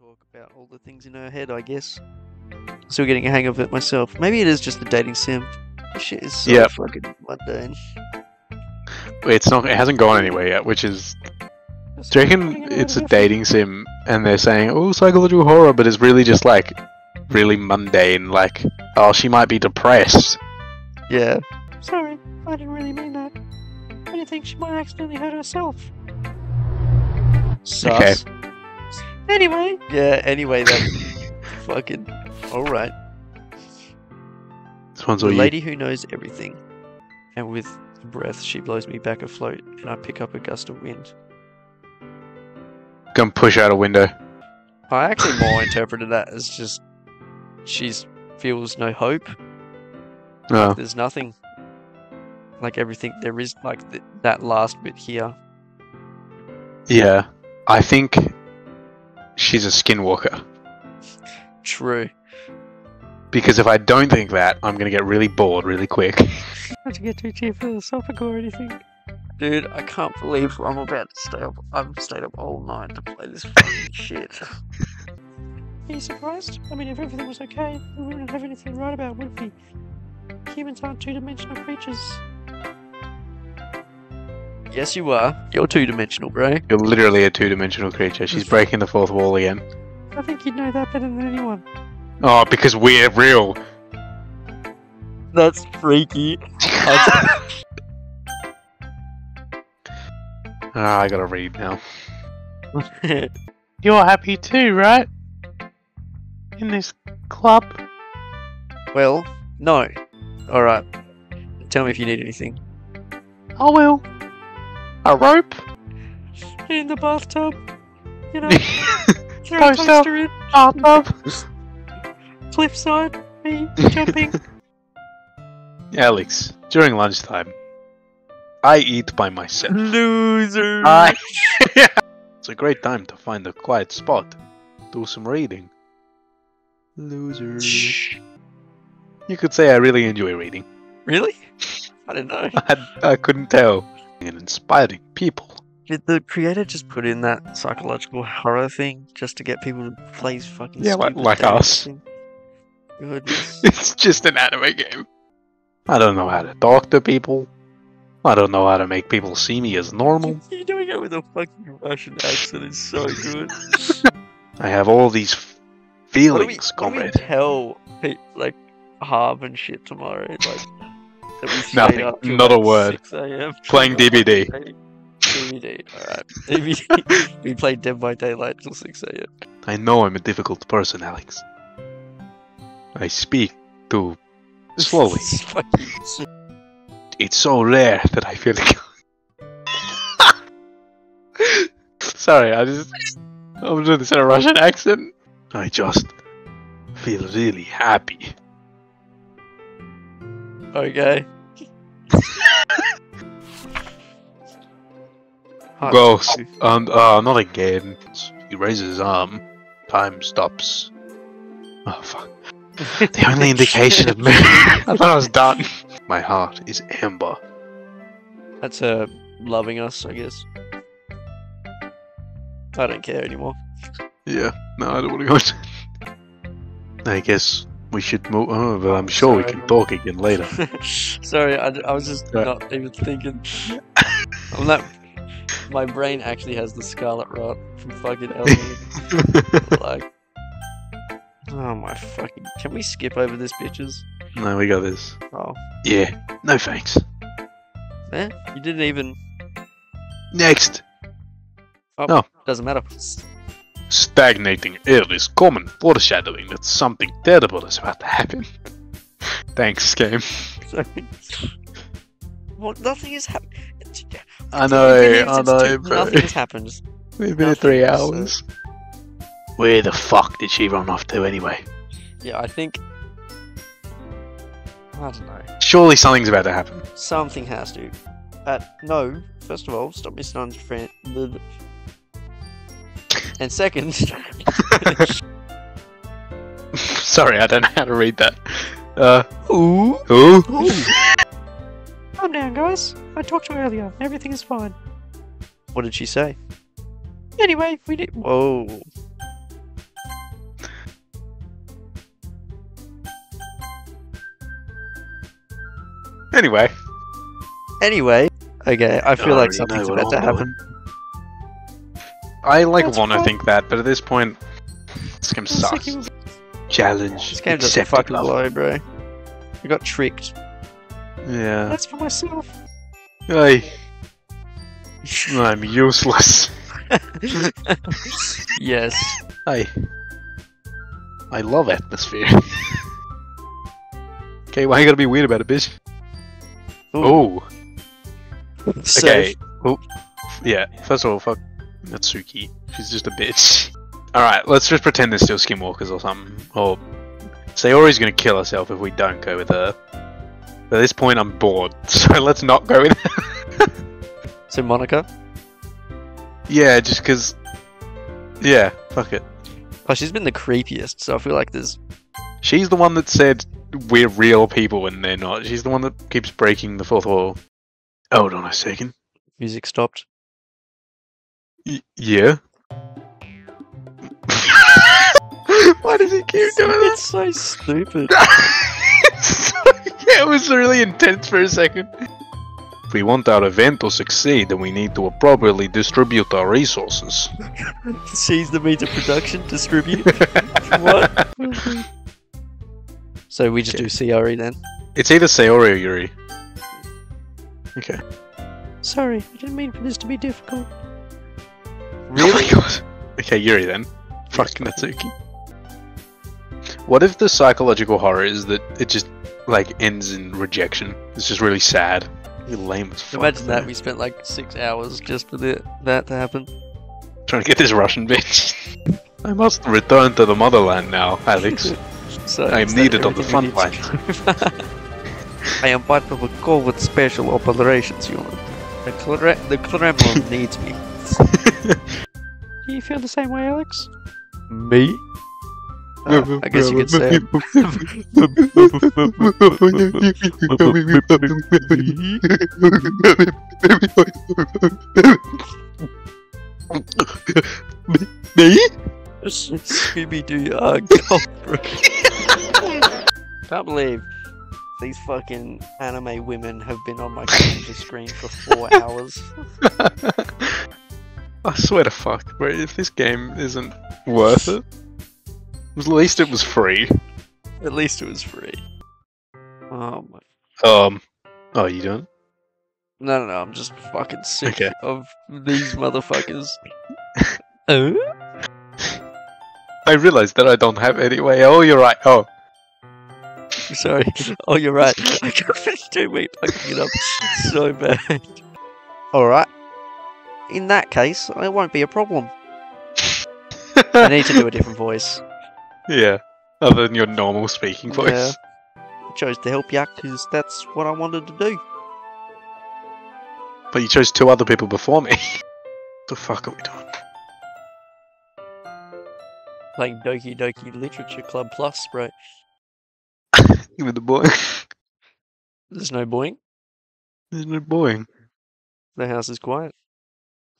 talk about all the things in her head, I guess. Still getting a hang of it myself. Maybe it is just a dating sim. This shit is so Yep. fucking mundane. It's not. It hasn't gone anywhere yet, which is. Do you reckon it's a dating sim and they're saying, "Oh, psychological horror," but it's really just like really mundane. Like, oh, she might be depressed. Yeah. Sorry, I didn't really mean that. I didn't think she might accidentally hurt herself. Sus. Okay. Anyway, Yeah, anyway, then. fucking. Alright. This one's The all you. lady who knows everything. And with a breath, she blows me back afloat, and I pick up a gust of wind. Gonna push out a window. I actually more interpreted that as just. She's feels no hope. Oh, There's nothing. Like everything, there is like th- that last bit here. yeah. I think she's a skinwalker. True. Because if I don't think that, I'm gonna get really bored really quick. not to get too too philosophical or anything. Dude, I can't believe I'm about to stay up. I've stayed up all night to play this fucking shit. Are you surprised? I mean, if everything was okay, we wouldn't have anything to write about, would we? Humans aren't two-dimensional creatures. Yes, you are. You're two dimensional, bro. You're literally a two-dimensional creature. She's breaking the fourth wall again. I think you'd know that better than anyone. Oh, because we're real. That's freaky. Ah, I gotta read now. You're happy too, right? In this club? well, no. Alright. Tell me if you need anything. I will. A rope? In the bathtub, you know, Post throw a up. toaster in, Bathtub? cliffside, me jumping. Alex, during lunchtime, I eat by myself. Loser. I. it's a great time to find a quiet spot, do some reading. Loser. Shh. You could say I really enjoy reading. Really? I don't know. I, I couldn't tell. And inspiring people. Did the creator just put in that psychological horror thing just to get people to play his fucking Yeah, like- like us. It's just an anime game. I don't know how to talk to people. I don't know how to make people see me as normal. You're doing it with a fucking Russian accent It's so good. I have all these f- What do we, feelings, what do we comrade. tell pe- like Harv and shit tomorrow? Like that we stayed Nothing, not a word. 6 a.m. Playing DBD. DBD. Alright. DBD. we played Dead by Daylight till 6 a.m. I know I'm a difficult person, Alex. I speak too slowly. It's It's so rare that I feel like. Sorry, I just. I'm doing this in a Russian accent. I just feel really happy. Okay. Ghost. Um, uh, not again. He raises his arm. Time stops. Oh, fuck. The only indication of me. I thought I was done. My heart is amber. That's her loving us, I guess. I don't care anymore. Yeah, no, I don't want to go. I guess we should move. Oh, but I'm sure we can talk again later. Sorry, I, I was just not even thinking. I'm not. My brain actually has the scarlet rot from fucking Ellie. like. Oh my fucking. Can we skip over this, bitches? no, we got this. Oh. Yeah, no thanks. Eh? You didn't even. Next, Oh, No. Doesn't matter. Stagnating air is common, foreshadowing that something terrible is about to happen. Thanks, game. Sorry. Well, nothing has happened. I know, I know, bro. Nothing has happened. We've been here three nothing, hours. Where the fuck did she run off to anyway? Yeah, I think. I don't know. Surely something's about to happen. Something has to. Uh, no, first of all, stop missing on friend. And second. Sorry, I don't know how to read that. Uh. Ooh. Ooh. ooh. Calm down, guys. I talked to her earlier. Everything is fine. What did she say? Anyway, we did. Whoa. Anyway. Anyway. Okay, I feel I like something's about to happen. Doing. I like That's want to think that, but at this point, this game sucks. Challenge. This game's just fucking love. low, bro. I got tricked. Yeah. That's for myself. Hey, I'm useless. yes. I I love atmosphere. okay, why you gotta be weird about it, bitch? Oh, So, okay. Oh, yeah. First of all, fuck Natsuki. She's just a bitch. All right, let's just pretend they're still skinwalkers or something. Or Sayori's gonna kill herself if we don't go with her. At this point, I'm bored, so let's not go with her. so Monika. yeah, just because. Yeah, fuck it. Oh, she's been the creepiest, so I feel like there's She's the one that said we're real people and they're not. She's the one that keeps breaking the fourth wall. Hold on a second. music stopped. Y- yeah. Why does he keep doing that? It's so stupid. yeah, it was really intense for a second. If we want our event to succeed, then we need to appropriately distribute our resources. Seize the means of production, distribute. what? So we just do CRE then. It's either Sayori or Yuri. Okay. Sorry, I didn't mean for this to be difficult. Oh my god. Okay, Yuri then. Fuck Natsuki. What if the psychological horror is that it just like ends in rejection? It's just really sad. Really lame as fuck. Imagine that we spent like six hours just for the, that to happen. Trying to get this Russian bitch. I must return to the motherland now, Alex. So I am needed on the front we need to do? I am part of a COVID special operations unit. The, Clere- the Kremlin needs me. Do you feel the same way, Alex? Me? Uh, I guess you could say Me? Scooby Doo uh, Goldberg. Can't believe these fucking anime women have been on my computer screen for four hours. I swear to fuck, bro, if this game isn't worth it, at least it was free. At least it was free. Oh my. Um, oh, you done? No, no, no, I'm just fucking sick Okay. of these motherfuckers. oh? I realized that I don't have any way. Oh, you're right. Oh, Sorry. Oh, you're right. I can't finish doing me fucking it up so bad. Alright. In that case, it won't be a problem. I need to do a different voice. yeah. Other than your normal speaking voice. Yeah. I chose to help you because that's what I wanted to do. But you chose two other people before me. the fuck are we doing? Playing Doki Doki Literature Club Plus, bro. You with the boy? There's no boing. There's no boing. The house is quiet.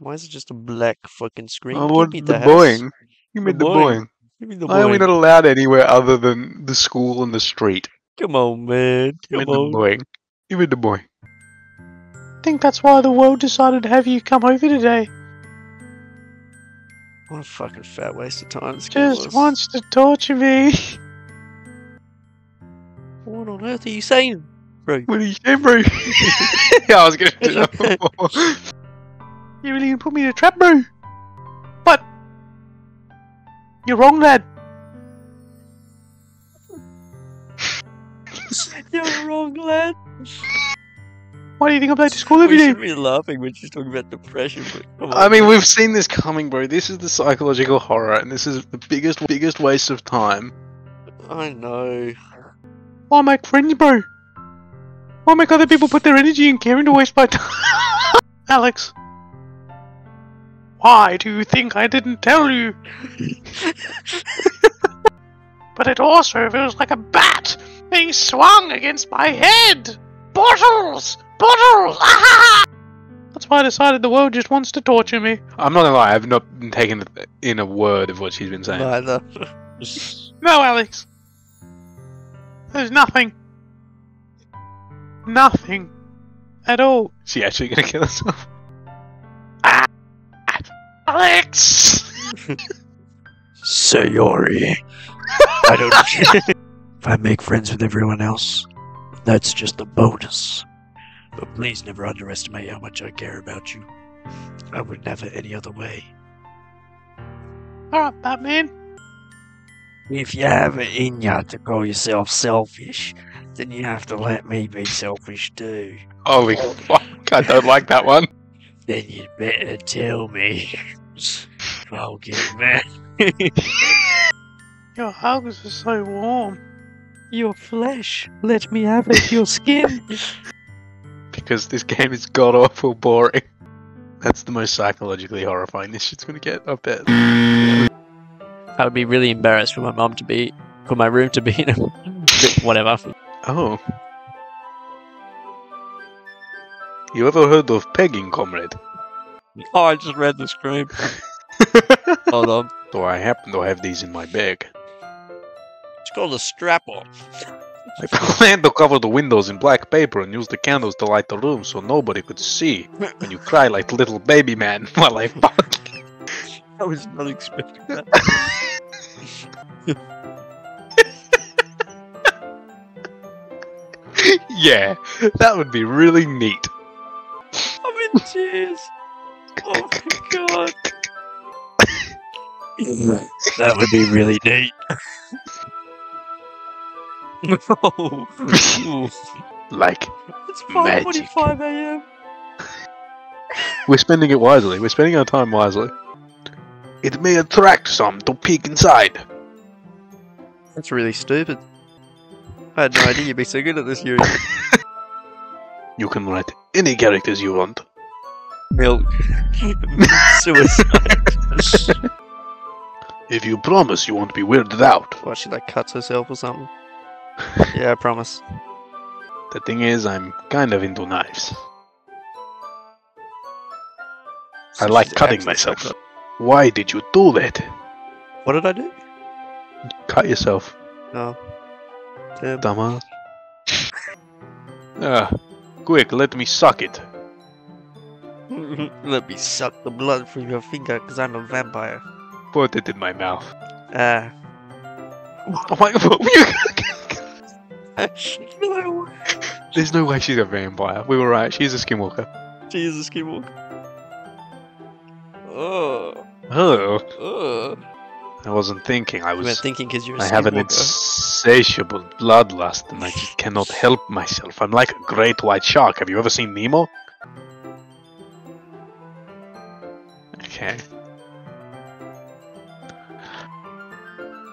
Why is it just a black fucking screen? Give want me the house. boing. You made the boing. Give me the Why are we not allowed anywhere other than the school and the street? Come on, man. You Come made the on. boing. You made the boing. I think that's why the world decided to have you come over today. What a fucking fat waste of time this Just was. wants to torture me. What on earth are you saying, bro? What are you saying, bro? yeah, I was gonna do that before. You really gonna put me in a trap, bro? But you're wrong, lad. You're wrong, lad. Why do you think I play to school every we day? should be laughing when she's talking about depression, but come on. I mean, we've seen this coming, bro. This is the psychological horror, and this is the biggest, biggest waste of time. I know. Why make friends, bro? Why make other people put their energy and care into waste my time? Alex. Why do you think I didn't tell you? but it also feels like a bat being swung against my head. Bottles! Bottles! Ah! That's why I decided the world just wants to torture me. I'm not gonna lie, I've not taken in a word of what she's been saying. Neither. No, Alex. There's nothing. nothing at all. Is She actually gonna kill herself? Alex! Sayori. I don't care. If I make friends with everyone else, that's just a bonus. But please never underestimate how much I care about you. I would never any other way. Alright, Batman. If you have it in ya to call yourself selfish, then you have to let me be selfish too. Holy fuck! I don't like that one. Then you'd better tell me. I'll get mad. Your hugs are so warm. Your flesh. Let me have it. Your skin. Because this game is god awful boring. That's the most psychologically horrifying this shit's gonna get, I bet. I would be really embarrassed for my mum to be, for my room to be in a, whatever. Oh. You ever heard of pegging, comrade? Oh, I just read the script. Hold on. So I happen to have these in my bag. It's called a strap on. I plan to cover the windows in black paper and use the candles to light the room so nobody could see when you cry like little baby man while I fuck. I was not expecting that. yeah, that would be really neat. I'm. Oh my god. that would be really neat. oh. Like, It's Magic. 5:45 a.m. we're spending it wisely. We're spending our time wisely. It may attract some to peek inside. That's really stupid. I had no idea you'd be so good at this, Yuri. You can write any characters you want. Milk. Suicide. If you promise you won't be weirded out. what, she like cuts herself or something? Yeah, I promise. The thing is, I'm kind of into knives. I like cutting myself. fucked up. Why did you do that? What did I do? Cut yourself, No. Damn. dumbass. Ah, quick, let me suck it. Let me suck the blood from your finger, because I'm a vampire. Put it in my mouth. Ah. Oh my. There's no way she's a vampire. We were right, she's a skinwalker. She is a Skinwalker. Oh. Oh, Oh. I wasn't thinking. I You was. thinking because you're a I have an insatiable bloodlust and I just cannot help myself. I'm like a great white shark. Have you ever seen Nemo? Okay.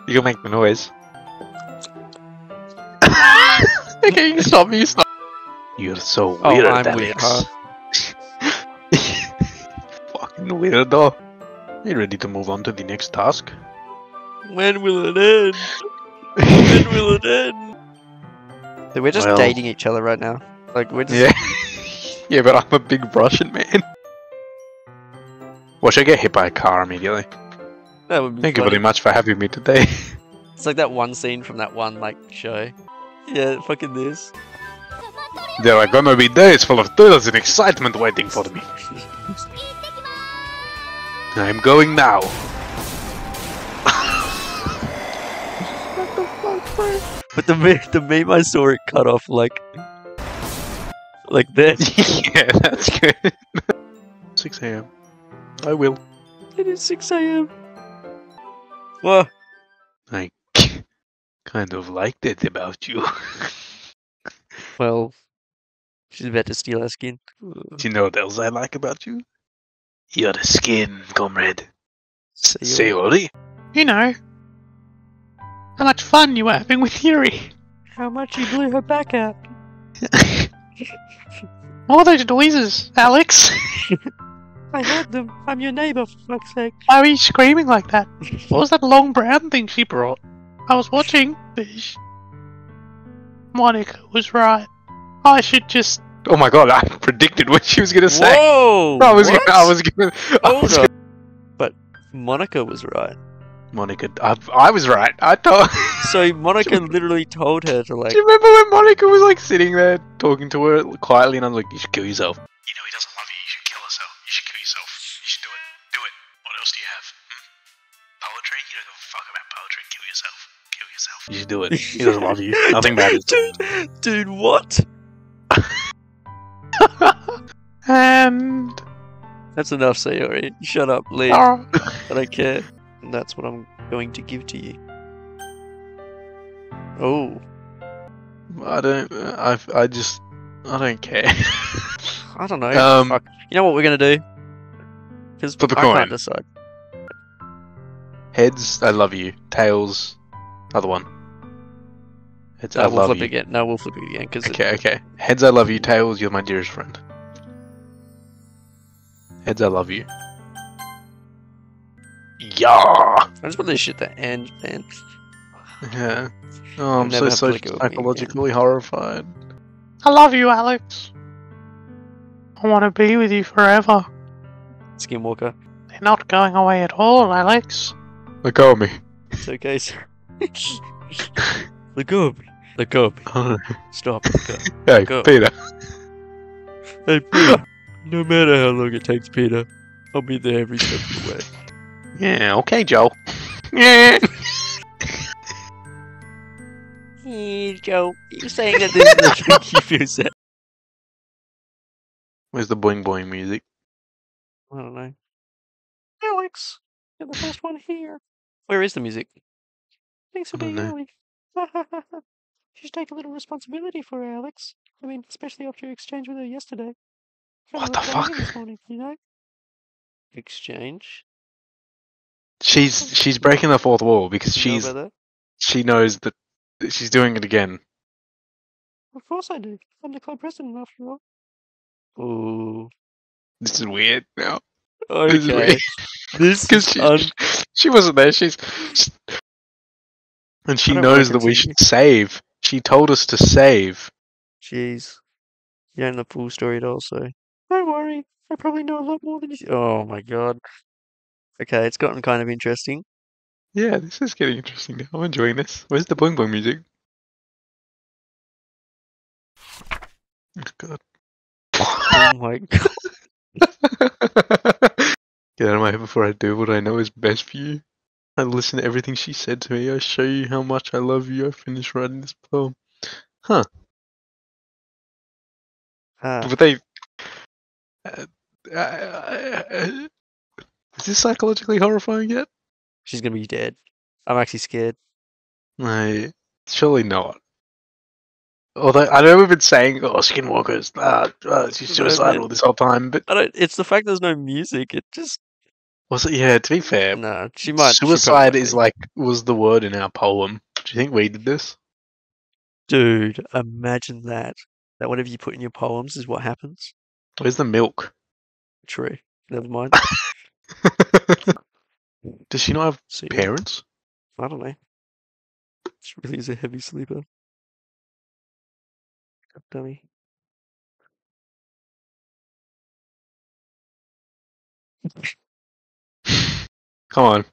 You can make the noise. okay, you stop me, you stop. You're so oh, weird, Oh, I'm Alex. weird, huh? Fucking weirdo. You ready to move on to the next task? When will it end? When will it end? So we're just Well- dating each other right now. Like we're just Yeah. yeah, but I'm a big Russian man. Watch I get hit by a car immediately. that would be Thank you very much for having me today. It's like that one scene from that one like show. Yeah, fucking this. there are gonna be days full of thrills and excitement waiting for me. I'm going now. But the me- the meme I saw it cut off like like this. yeah, that's good. 6 a.m. I will. it is six a.m. Well, I kind of liked it about you. well, she's about to steal our skin. Do you know what else I like about you? You're the skin, comrade. See you. Sayori. You know, how much fun you were having with Yuri. How much you blew her back out? All those noises, Alex. I heard them. I'm your neighbor, for fuck's sake. Why were you screaming like that? What was that long brown thing she brought? I was watching. Fish. Monika was right. I should just. Oh my god, I predicted what she was gonna say. Whoa! I was what? gonna, I was gonna, I Hold was up. But Monika was right. Monika. I, I was right. I told. So Monika literally told her to like. Do you remember when Monika was like sitting there talking to her quietly, and I'm like, "You should kill yourself." You know he doesn't You should do it. He doesn't love you. Nothing matters. Dude, dude, what? And That's enough, Sayori. Shut up, leave. uh, I don't care. And that's what I'm going to give to you. Oh, I don't. I. I just. I don't care. I don't know. Um, Fuck. You know what we're gonna do? Because I coin. can't decide. Heads, I love you. Tails, other one. Heads, No, I we'll love flip you. again. No, we'll flip it again because Okay, okay. Heads, I love you. Tails, you're my dearest friend. Heads, I love you. Yeah. I just want this shit to end, man. Yeah. Oh, I'm so, so lick it with me again. psychologically horrified. I love you, Alex. I want to be with you forever. Skinwalker. They're not going away at all, Alex. Let go of me. It's okay, sir. Let go of me. Let go. Stop. Go. hey, Go. Peter. Hey, Peter. No matter how long it takes, Peter, I'll be there every step of the way. Yeah, okay, Joe. Yeah. Hey, Joe, you're saying that this is the make you feel sad? Where's the boing boing music? I don't know. Alex, you're the first one here. Where is the music? Thanks for being early. you should take a little responsibility for her, Alex. I mean, especially after your exchange with her yesterday. Kinda What the looked like you fuck? This morning, you know? Exchange? She's she's breaking the fourth wall because You know she's about she knows that that she's doing it again. Of course I do. I'm the club president after all. Ooh. This is weird now. This is weird. This Because is she, un- she wasn't there. She's and she I don't wanna knows that we should save. She told us to save. Jeez. You don't know the full story at all, so. Don't worry. I probably know a lot more than you. Oh my god. Okay, it's gotten kind of interesting. Yeah, this is getting interesting now. I'm enjoying this. Where's the boing boing music? Oh god. Oh my god. Get out of my head before I do what I know is best for you. I listen to everything she said to me. I show you how much I love you. I finished writing this poem. Ah, But they. Uh, uh, uh, is this psychologically horrifying yet? she's gonna be dead. I'm actually scared. No, surely not. Although I know we've been saying, "Oh, Skinwalkers, ah, ah, she's suicidal this whole time," but I don't. It's the fact there's no music. It just. Was it? Yeah, to be fair, No, she might. suicide probably is like was the word in our poem. Do you think we did this? Dude, imagine that. That whatever you put in your poems is what happens. Where's the milk? True. Never mind. Does she not have See, parents? I don't know. She really is a heavy sleeper. God dummy. Come on.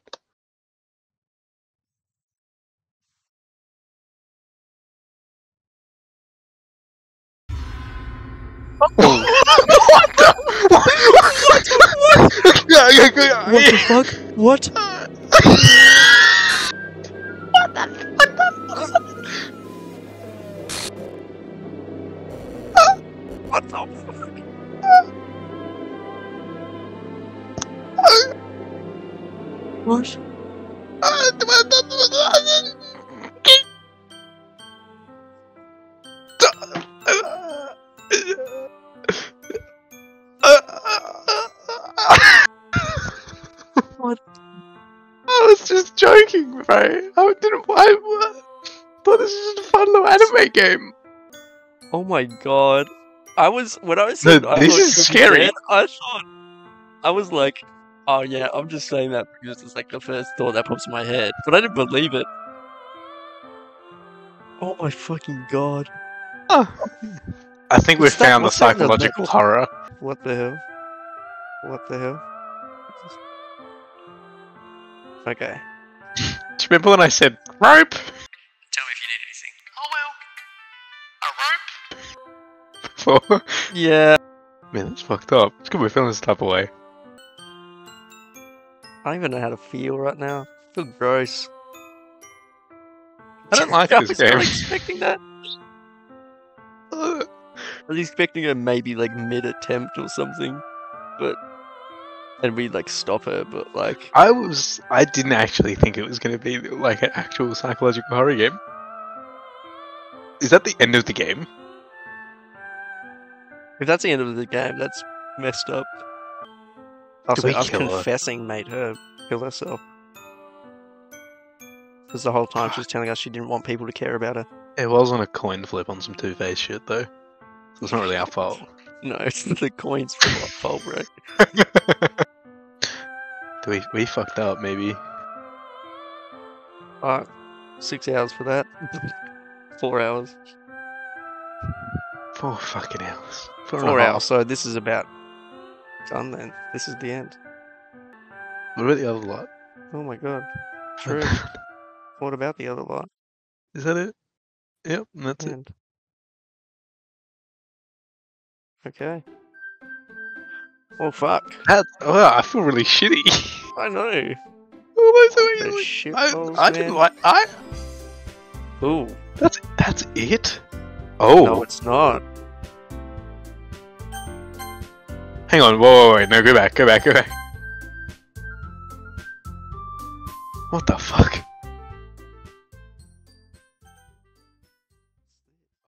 what the? What the fuck? What? What the fuck? What? What? I was just joking, bro. I didn't. I thought this was just a fun little anime game. Oh my god. I was when I was No, saying I this thought is scary. dead, I thought I was like, oh yeah, I'm just saying that because it's like the first thought that pops in my head. But I didn't believe it. Oh my fucking god. Ah. I think we've found the that the psychological next- horror. What the hell? What the hell? Okay. Do you remember when I said rope? Tell me if you need anything. Oh well. A rope? Before? Yeah. Man, that's fucked up. It's good we're feeling this type of way. I don't even know how to feel right now. I feel gross. I don't like I this was not expecting that. I was expecting a maybe like mid attempt or something, but and we like stop her, but like I was. I didn't actually think it was going to be like an actual psychological horror game. Is that the end of the game? if that's the end of the game, that's messed up. Also, we us kill her? confessing made her kill herself. Because the whole time she was telling us she didn't want people to care about her. It wasn't a coin flip on some Two Face shit though. So it's not really our fault. No, it's the coins fault, bro. Do we we fucked up maybe? Alright, six hours for that. Four hours. Four fucking hours. Four, Four hours. So this is about done then. This is the end. What about the other lot? Oh my god. True. what about the other lot? Is that it? Yep, that's it. Okay. Well, fuck. That, oh, I feel really shitty. I know. Oh, that's so easily- shit I, balls, I didn't like. I. Ooh. That's that's it. Oh, No, it's not. Hang on, whoa, whoa, wait, no, go back, go back, go back. What the fuck?